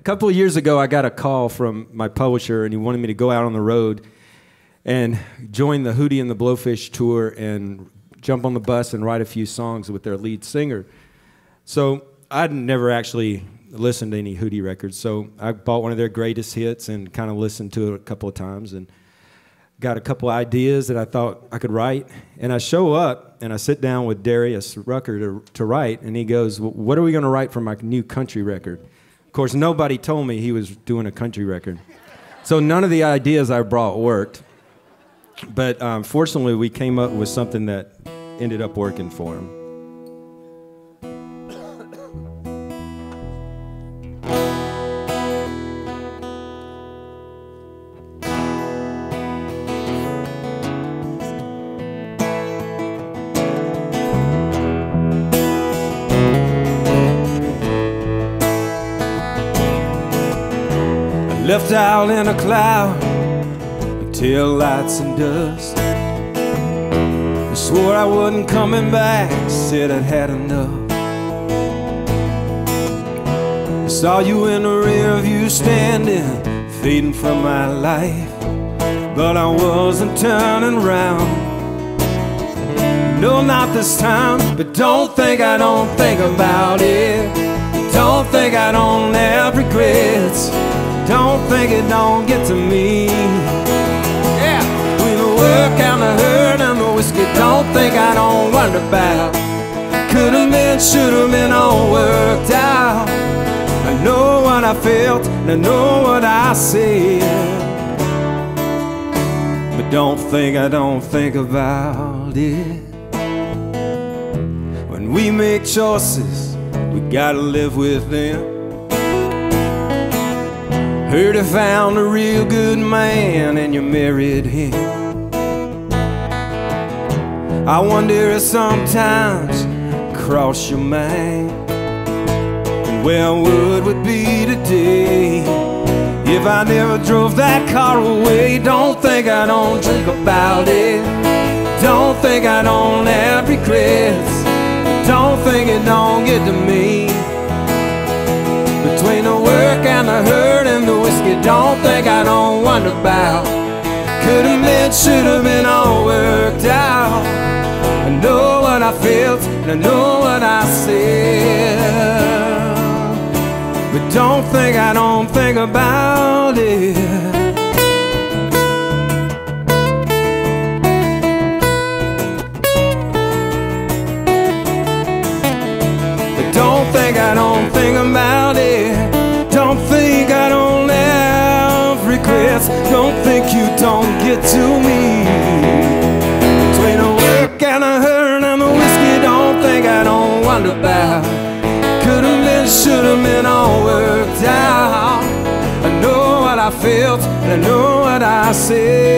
a couple of years ago, I got a call from my publisher, and he wanted me to go out on the road and join the Hootie and the Blowfish tour and jump on the bus and write a few songs with their lead singer. So I'd never actually listened to any Hootie records, so I bought one of their greatest hits and kind of listened to it a couple of times and got a couple ideas that I thought I could write. And I show up and I sit down with Darius Rucker to, to write, and he goes, "Well, What are we going to write for my new country record? Of course, nobody told me he was doing a country record. So none of the ideas I brought worked. But um, fortunately, we came up with something that ended up working for him. Left out in a cloud, tail lights and dust. I swore I wasn't coming back, said I'd had enough. I saw you in the rear view standing, fading from my life. But I wasn't turning round. No, not this time, but don't think I don't think about it. Don't think I don't. Don't think it don't get to me. Yeah, between the work and the hurt and the whiskey, don't think I don't wonder about. Could have been, should have been, all worked out. I know what I felt and I know what I said. But don't think I don't think about it. When we make choices, we gotta live with them. Heard you found a real good man and you married him. I wonder if sometimes cross your mind where would be today if I never drove that car away? Don't think I don't drink about it. Don't think I don't have regrets. Don't think it don't get to me. Between the work and the hurt whiskey, don't think I don't wonder about. Could have been, should have been all worked out. I know what I felt and I know what I said. But don't think I don't think about it. Don't to me. Between the work and the hurt and the whiskey, don't think I don't wonder about. Could have been, should have been all worked out. I know what I felt and I know what I said.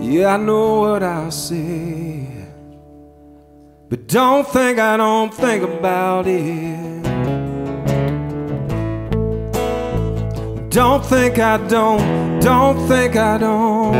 Yeah, I know what I said. But don't think I don't think about it. Don't think I don't, don't think I don't.